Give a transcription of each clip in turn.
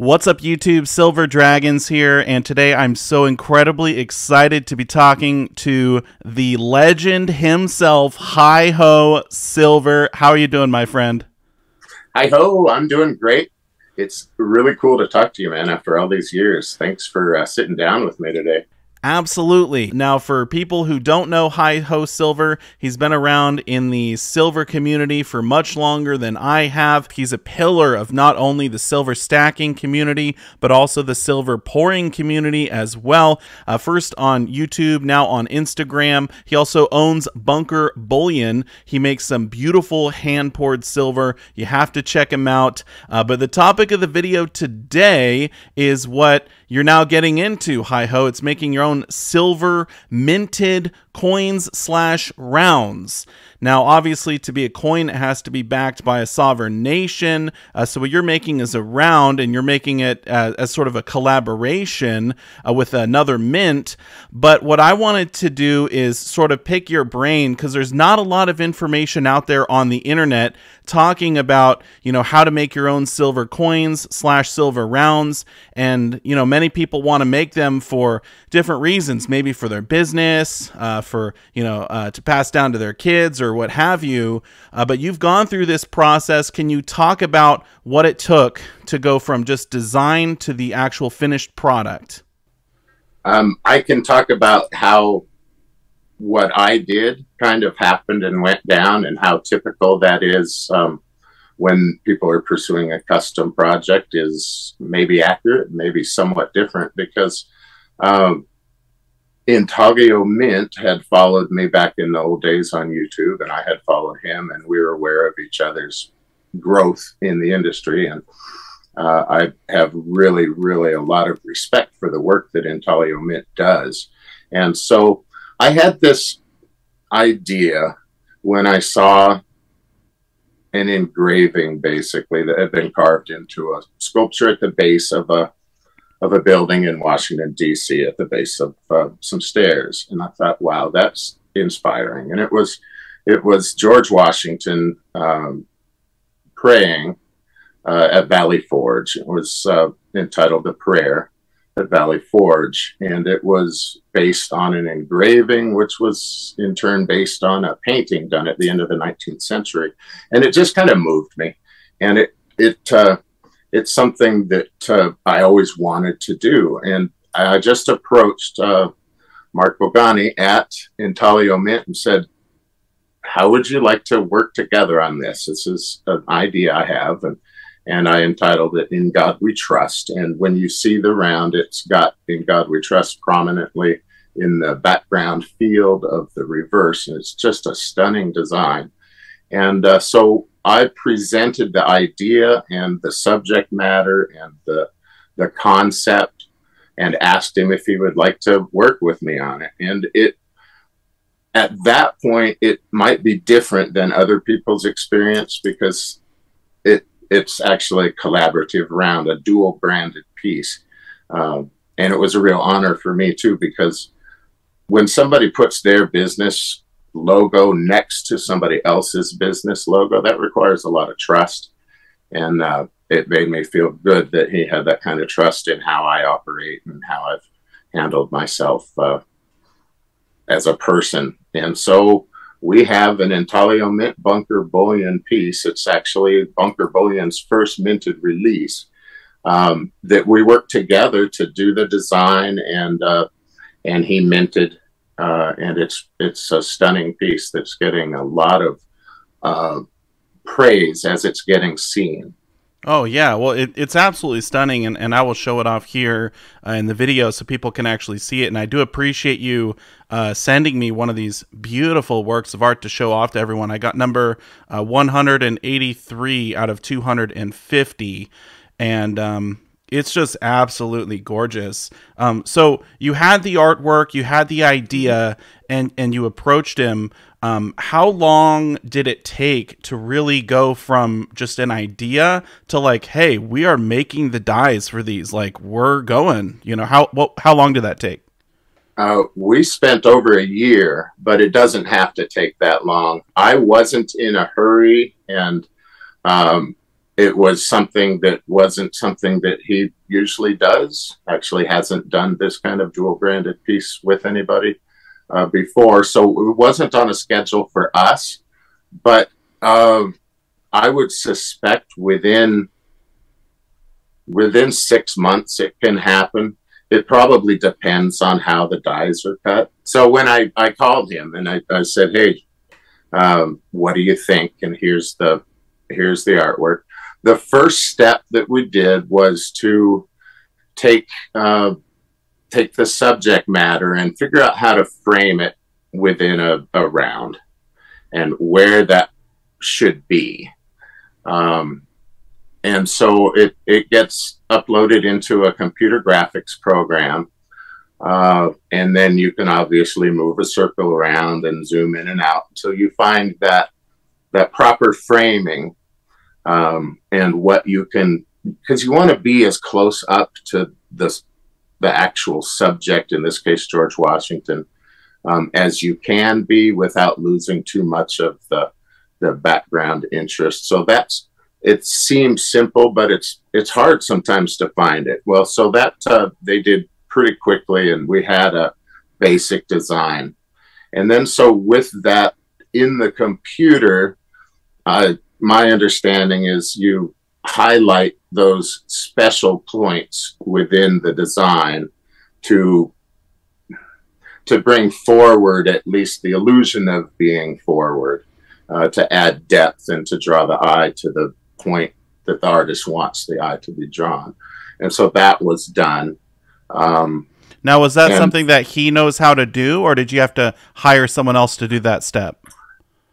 What's up, YouTube? Silver Dragons here, and today I'm so incredibly excited to be talking to the legend himself, Hi Ho Silver. How are you doing, my friend? Hi Ho, I'm doing great. It's really cool to talk to you, man, after all these years. Thanks for uh, sitting down with me today. Absolutely. Now, for people who don't know Hi Ho Silver, he's been around in the silver community for much longer than I have. He's a pillar of not only the silver stacking community, but also the silver pouring community as well. Uh, first on YouTube, now on Instagram. He also owns Bunker Bullion. He makes some beautiful hand poured silver. You have to check him out. Uh, but the topic of the video today is what you're now getting into, Hi Ho. It's making your own silver minted coins slash rounds. Now, obviously, to be a coin, it has to be backed by a sovereign nation. Uh, so, what you're making is a round, and you're making it as, as sort of a collaboration uh, with another mint. But what I wanted to do is sort of pick your brain because there's not a lot of information out there on the internet talking about, you know, how to make your own silver coins slash silver rounds. And, you know, many people want to make them for different reasons, maybe for their business, uh, for, you know, uh, to pass down to their kids or or what have you. Uh, but you've gone through this process. Can you talk about what it took to go from just design to the actual finished product? Um, I can talk about how what I did kind of happened and went down, and how typical that is um, when people are pursuing a custom project is maybe accurate, maybe somewhat different because um, Intaglio Mint had followed me back in the old days on YouTube, and I had followed him, and we were aware of each other's growth in the industry. And uh, I have really, really a lot of respect for the work that Intaglio Mint does. And so I had this idea when I saw an engraving basically that had been carved into a sculpture at the base of a of a building in Washington D.C. at the base of uh, some stairs, and I thought, wow, that's inspiring. And it was it was George Washington um, praying uh, at Valley Forge. It was uh, entitled "The Prayer." At Valley Forge, and it was based on an engraving, which was in turn based on a painting done at the end of the 19th century, and it just kind of moved me, and it it uh, it's something that uh, I always wanted to do. And I just approached uh, Mark Bogani at Intaglio Mint and said, how would you like to work together on this? This is an idea I have. And, and I entitled it In God We Trust. And when you see the round, it's got In God We Trust prominently in the background field of the reverse. And it's just a stunning design. And uh, so I presented the idea and the subject matter and the the concept and asked him if he would like to work with me on it. And it at that point it might be different than other people's experience because it it's actually a collaborative round, a dual branded piece. Um, and it was a real honor for me too because when somebody puts their business logo next to somebody else's business logo, that requires a lot of trust. And uh, it made me feel good that he had that kind of trust in how I operate and how I've handled myself uh, as a person. And so we have an Intaglio Mint Bunker Bullion piece. It's actually Bunker Bullion's first minted release um, that we worked together to do the design and uh, and he minted uh, and it's it's a stunning piece that's getting a lot of uh, praise as it's getting seen. Oh yeah, well it, it's absolutely stunning, and, and I will show it off here uh, in the video so people can actually see it. And I do appreciate you uh, sending me one of these beautiful works of art to show off to everyone. I got number uh, 183 out of 250, and um, it's just absolutely gorgeous. Um, so you had the artwork, you had the idea, and and you approached him. Um, how long did it take to really go from just an idea to like, hey, we are making the dies for these, like we're going. You know how what, how long did that take? Uh, we spent over a year, but it doesn't have to take that long. I wasn't in a hurry, and um, it was something that wasn't something that he usually does. Actually, hasn't done this kind of dual branded piece with anybody uh, before, so it wasn't on a schedule for us. But um, I would suspect within within six months it can happen. It probably depends on how the dies are cut. So when I, I called him and I, I said, Hey, um, what do you think? And here's the here's the artwork. The first step that we did was to take uh, take the subject matter and figure out how to frame it within a, a round and where that should be. Um, and so it, it gets uploaded into a computer graphics program. Uh, and then you can obviously move a circle around and zoom in and out until you find that that proper framing um, and what you can because you want to be as close up to the the actual subject in this case George Washington um, as you can be without losing too much of the the background interest so that's it seems simple, but it's it's hard sometimes to find it. Well, so that uh, they did pretty quickly, and we had a basic design, and then so with that in the computer, uh, my understanding is you highlight those special points within the design to to bring forward at least the illusion of being forward, uh, to add depth and to draw the eye to the point that the artist wants the eye to be drawn. And so that was done. Um, now, was that something that he knows how to do, or did you have to hire someone else to do that step?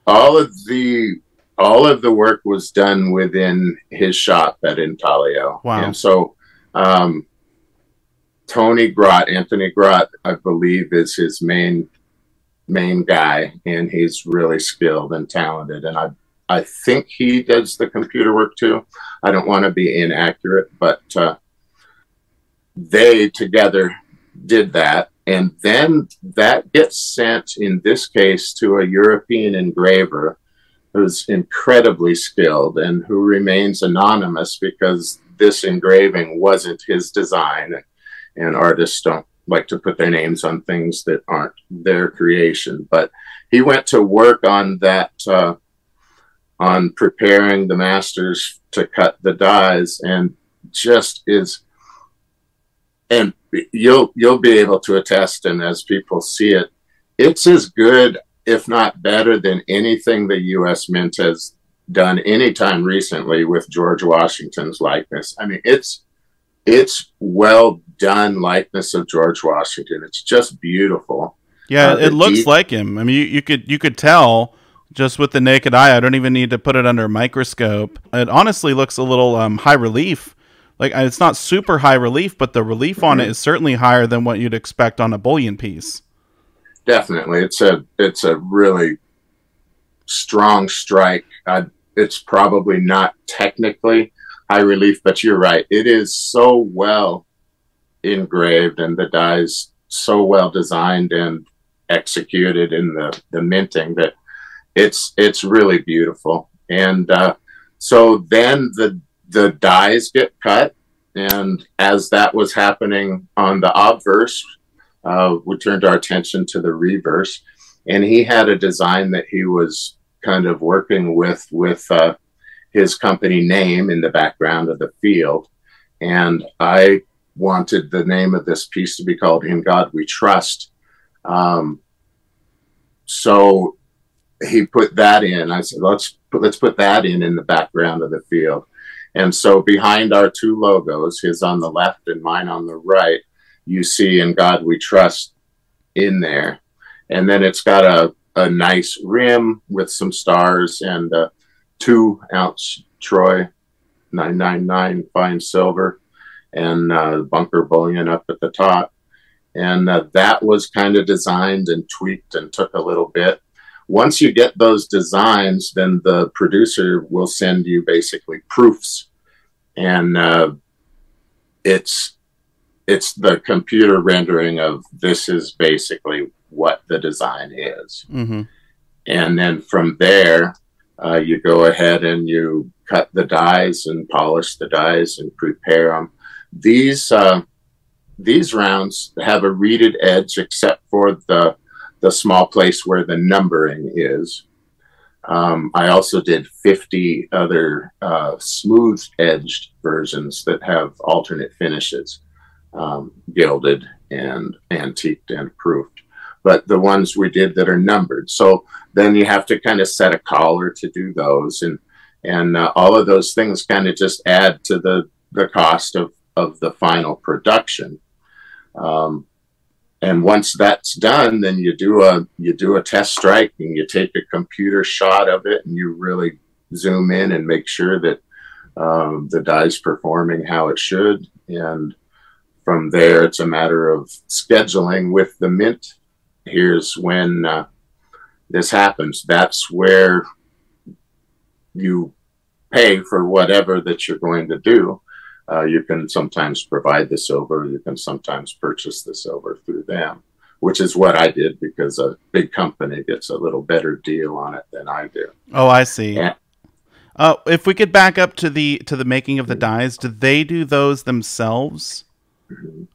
All of the all of the work was done within his shop at Intaglio. Wow. And so um, Tony Grott, Anthony Grott, I believe, is his main main guy, and he's really skilled and talented. And I I think he does the computer work too. I don't want to be inaccurate, but uh, they together did that. And then that gets sent, in this case, to a European engraver who's incredibly skilled and who remains anonymous because this engraving wasn't his design. And artists don't like to put their names on things that aren't their creation. But he went to work on that. Uh, on preparing the masters to cut the dies and just is and you'll you'll be able to attest and as people see it it's as good if not better than anything the US Mint has done anytime recently with George Washington's likeness. I mean it's it's well done likeness of George Washington. It's just beautiful. Yeah, uh, it looks deep- like him. I mean, you, you could you could tell just with the naked eye. I don't even need to put it under a microscope. It honestly looks a little um, high relief. Like it's not super high relief, but the relief on mm-hmm. it is certainly higher than what you'd expect on a bullion piece. Definitely, it's a it's a really strong strike. Uh, it's probably not technically high relief, but you're right. It is so well engraved, and the dies so well designed and executed in the the minting that it's it's really beautiful. And uh, so then the the dies get cut, and as that was happening on the obverse, uh, we turned our attention to the reverse, and he had a design that he was kind of working with with uh, his company name in the background of the field, and I wanted the name of this piece to be called "In God We Trust." Um, so he put that in. I said, let's put, let's put that in in the background of the field. And so behind our two logos, his on the left and mine on the right, you see in God we trust in there. And then it's got a, a nice rim with some stars and a two ounce Troy 999 fine silver and uh, bunker bullion up at the top. And uh, that was kind of designed and tweaked and took a little bit once you get those designs, then the producer will send you basically proofs, and uh, it's it's the computer rendering of this is basically what the design is, mm-hmm. and then from there uh, you go ahead and you cut the dies and polish the dies and prepare them. These uh, these rounds have a reeded edge, except for the the small place where the numbering is. Um, I also did 50 other uh, smooth edged versions that have alternate finishes, um, gilded and antiqued and proofed. But the ones we did that are numbered. So then you have to kind of set a collar to do those. And, and uh, all of those things kind of just add to the, the cost of, of the final production. Um, and once that's done then you do a you do a test strike and you take a computer shot of it and you really zoom in and make sure that um, the die's performing how it should and from there it's a matter of scheduling with the mint here's when uh, this happens that's where you pay for whatever that you're going to do uh, you can sometimes provide the silver. You can sometimes purchase the silver through them, which is what I did because a big company gets a little better deal on it than I do. Oh, I see. And, uh, if we could back up to the to the making of the dies, do they do those themselves?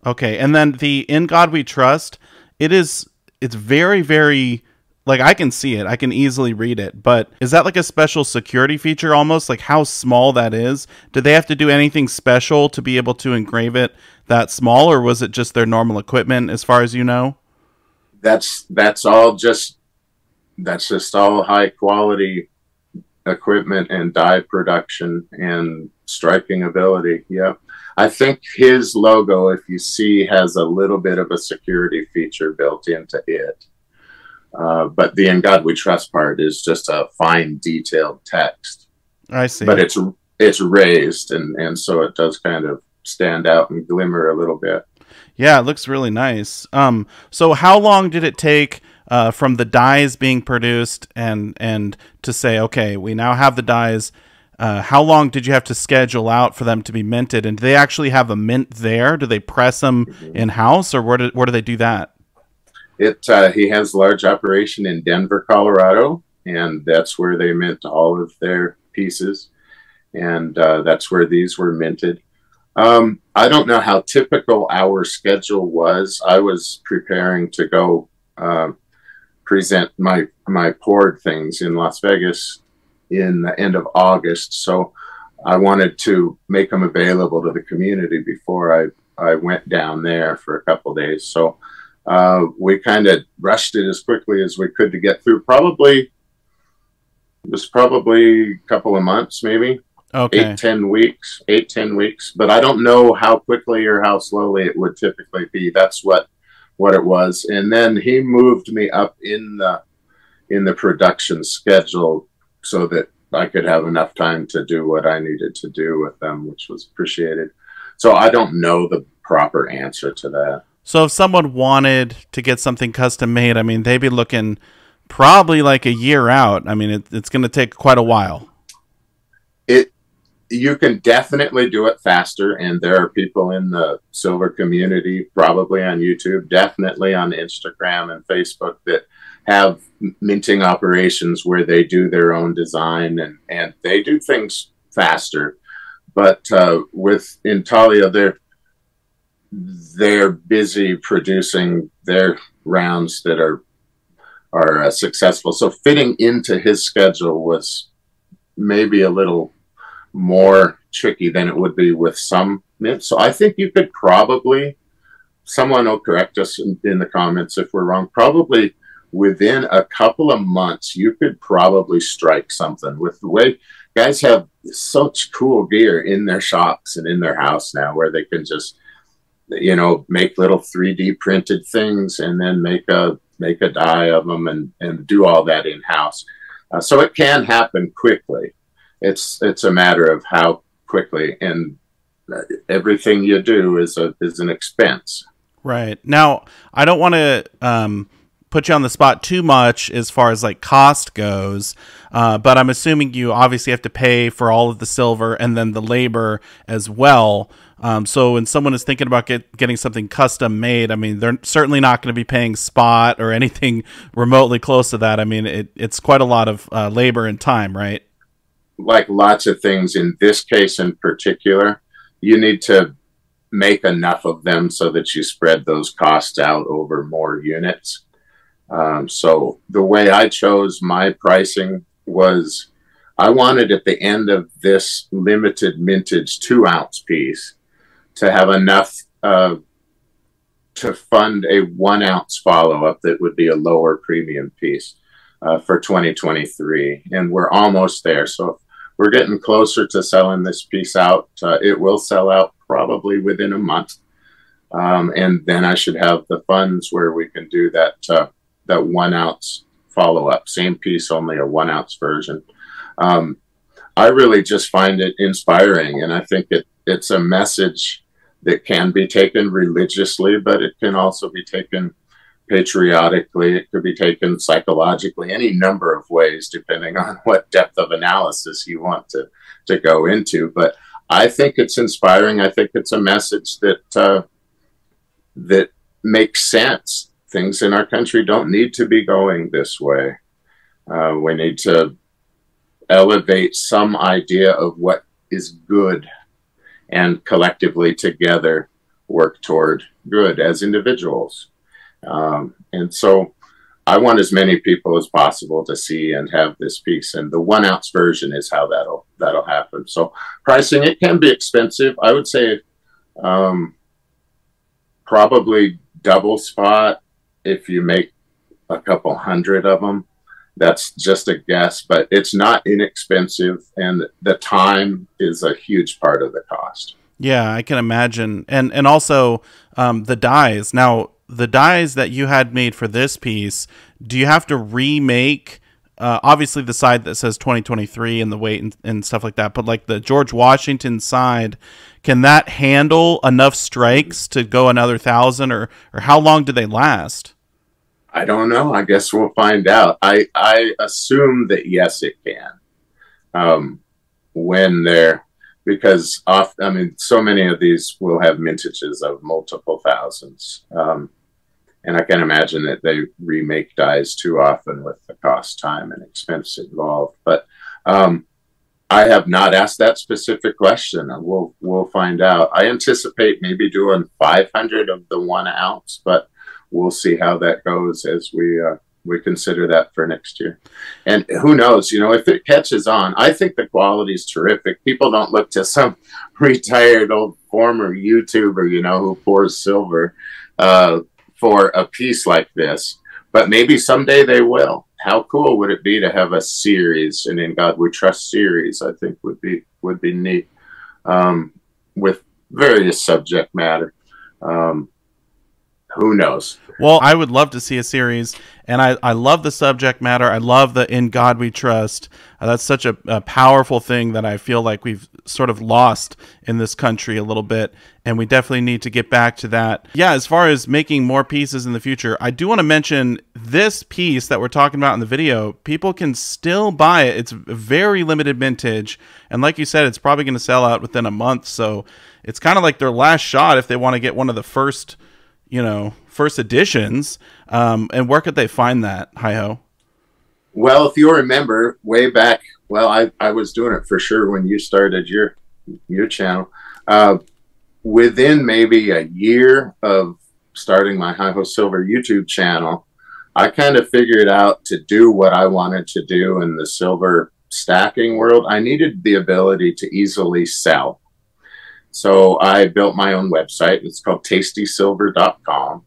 Okay, and then the "In God We Trust," it is it's very very like I can see it, I can easily read it, but is that like a special security feature almost? Like how small that is? Did they have to do anything special to be able to engrave it that small, or was it just their normal equipment as far as you know? That's that's all just that's just all high quality equipment and die production and striking ability. Yeah. I think his logo, if you see, has a little bit of a security feature built into it. Uh, but the "In God We Trust" part is just a fine, detailed text. I see. But it's it's raised, and and so it does kind of stand out and glimmer a little bit. Yeah, it looks really nice. Um, so how long did it take uh, from the dies being produced and and to say, okay, we now have the dies? Uh, how long did you have to schedule out for them to be minted? And do they actually have a mint there? Do they press them mm-hmm. in house, or where do where do they do that? It uh, he has a large operation in Denver, Colorado, and that's where they mint all of their pieces, and uh, that's where these were minted. Um, I don't know how typical our schedule was. I was preparing to go uh, present my my poured things in Las Vegas in the end of August, so I wanted to make them available to the community before I I went down there for a couple days. So uh, we kind of rushed it as quickly as we could to get through. Probably it was probably a couple of months, maybe okay. eight ten weeks, eight ten weeks. But I don't know how quickly or how slowly it would typically be. That's what what it was. And then he moved me up in the in the production schedule so that I could have enough time to do what I needed to do with them, which was appreciated. So I don't know the proper answer to that. So if someone wanted to get something custom made, I mean, they'd be looking probably like a year out. I mean, it, it's going to take quite a while. It you can definitely do it faster, and there are people in the silver community, probably on YouTube, definitely on Instagram and Facebook that have minting operations where they do their own design and and they do things faster. But uh, with Intaglio, they're they're busy producing their rounds that are are uh, successful. So fitting into his schedule was maybe a little more tricky than it would be with some mints. So I think you could probably someone will correct us in, in the comments if we're wrong. Probably within a couple of months, you could probably strike something with the way guys have such cool gear in their shops and in their house now where they can just you know, make little 3D printed things and then make a make a die of them and and do all that in house. Uh, so it can happen quickly. It's it's a matter of how quickly and uh, everything you do is a is an expense. Right now, I don't want to um, put you on the spot too much as far as like cost goes, uh, but I'm assuming you obviously have to pay for all of the silver and then the labor as well. Um, so when someone is thinking about get, getting something custom made, I mean, they're certainly not going to be paying spot or anything remotely close to that. I mean, it, it's quite a lot of uh, labor and time, right? like lots of things in this case in particular, you need to make enough of them so that you spread those costs out over more units. Um, so the way I chose my pricing was I wanted at the end of this limited mintage two ounce piece to have enough uh, to fund a one ounce follow up that would be a lower premium piece uh, for 2023. And we're almost there. So we're getting closer to selling this piece out. Uh, it will sell out probably within a month. Um, and then I should have the funds where we can do that uh, that one ounce follow up, same piece, only a one ounce version. Um, I really just find it inspiring, and I think it it's a message that can be taken religiously, but it can also be taken patriotically. It could be taken psychologically, any number of ways, depending on what depth of analysis you want to to go into. But I think it's inspiring. I think it's a message that uh, that makes sense. Things in our country don't need to be going this way. Uh, we need to elevate some idea of what is good and collectively together work toward good as individuals. Um, and so I want as many people as possible to see and have this piece. And the one ounce version is how that'll that'll happen. So pricing it can be expensive. I would say um, probably double spot if you make a couple hundred of them that's just a guess, but it's not inexpensive, and the time is a huge part of the cost. Yeah, I can imagine, and and also um, the dies. Now, the dies that you had made for this piece, do you have to remake? Uh, obviously, the side that says 2023 and the weight and, and stuff like that, but like the George Washington side, can that handle enough strikes to go another thousand, or or how long do they last? I don't know. I guess we'll find out. I I assume that yes, it can. Um, when they're because off, I mean, so many of these will have mintages of multiple thousands, um, and I can imagine that they remake dies too often with the cost, time, and expense involved. But um, I have not asked that specific question. We'll we'll find out. I anticipate maybe doing 500 of the one ounce, but we'll see how that goes as we uh, we consider that for next year. And who knows, you know, if it catches on, I think the quality is terrific. People don't look to some retired old former YouTuber, you know, who pours silver uh, for a piece like this. But maybe someday they will. How cool would it be to have a series, and in God We Trust series? I think would be would be neat um, with various subject matter. Um, who knows? Well, I would love to see a series, and I, I love the subject matter. I love the In God We Trust. Uh, that's such a, a, powerful thing that I feel like we've sort of lost in this country a little bit, and we definitely need to get back to that. Yeah, as far as making more pieces in the future, I do want to mention this piece that we're talking about in the video. People can still buy it. It's very limited mintage, and like you said, it's probably going to sell out within a month. So it's kind of like their last shot if they want to get one of the first – you know first editions um, and where could they find that hi ho well if you remember way back well I, I was doing it for sure when you started your your channel. Uh, within maybe a year of starting my hi ho silver youtube channel i kind of figured out to do what i wanted to do in the silver stacking world. I needed the ability to easily sell so I built my own website. It's called tastysilver.com.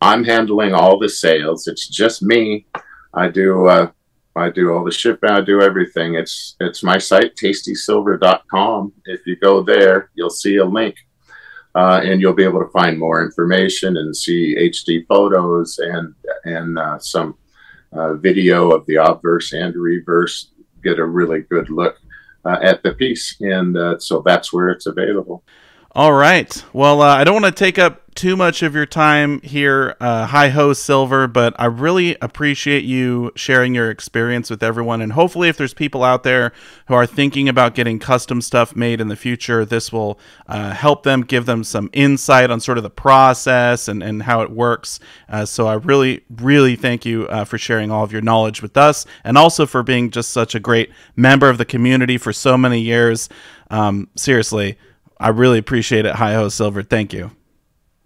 I'm handling all the sales. It's just me. I do uh, I do all the shipping. I do everything. It's it's my site tastysilver.com. If you go there, you'll see a link, uh, and you'll be able to find more information and see HD photos and and uh, some uh, video of the obverse and reverse. Get a really good look uh, at the piece, and uh, so that's where it's available. All right. Well, uh, I don't want to take up too much of your time here, uh, Hi Ho Silver, but I really appreciate you sharing your experience with everyone. And hopefully, if there's people out there who are thinking about getting custom stuff made in the future, this will uh, help them, give them some insight on sort of the process and, and how it works. Uh, so I really, really thank you uh, for sharing all of your knowledge with us and also for being just such a great member of the community for so many years. Um, seriously, I really appreciate it. Hi Ho Silver. Thank you.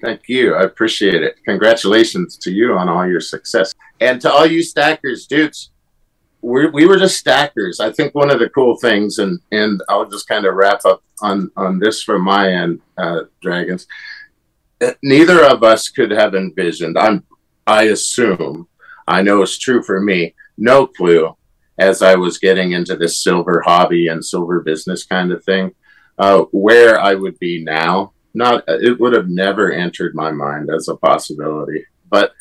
Thank you. I appreciate it. Congratulations to you on all your success. And to all you stackers, dudes, we we were just stackers. I think one of the cool things, and, and I'll just kind of wrap up on, on this from my end, uh, Dragons. Neither of us could have envisioned, I'm, I assume, I know it's true for me, no clue as I was getting into this silver hobby and silver business kind of thing, uh, where I would be now not it would have never entered my mind as a possibility but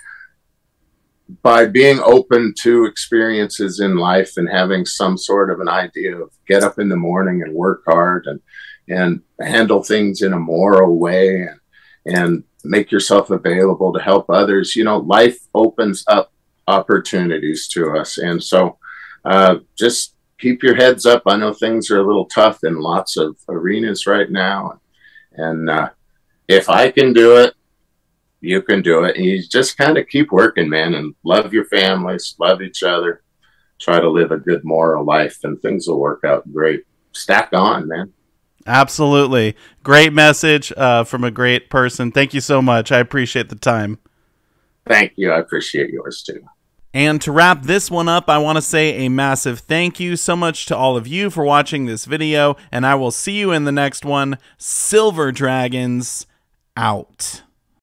by being open to experiences in life and having some sort of an idea of get up in the morning and work hard and and handle things in a moral way and and make yourself available to help others you know life opens up opportunities to us. And so uh, just keep your heads up. I know things are a little tough in lots of arenas right now and uh, if I can do it, you can do it. And you just kind of keep working, man, and love your families, love each other, try to live a good moral life, and things will work out great. Stack on, man. Absolutely. Great message uh, from a great person. Thank you so much. I appreciate the time. Thank you. I appreciate yours too. And to wrap this one up, I want to say a massive thank you so much to all of you for watching this video, and I will see you in the next one. Silver Dragons out.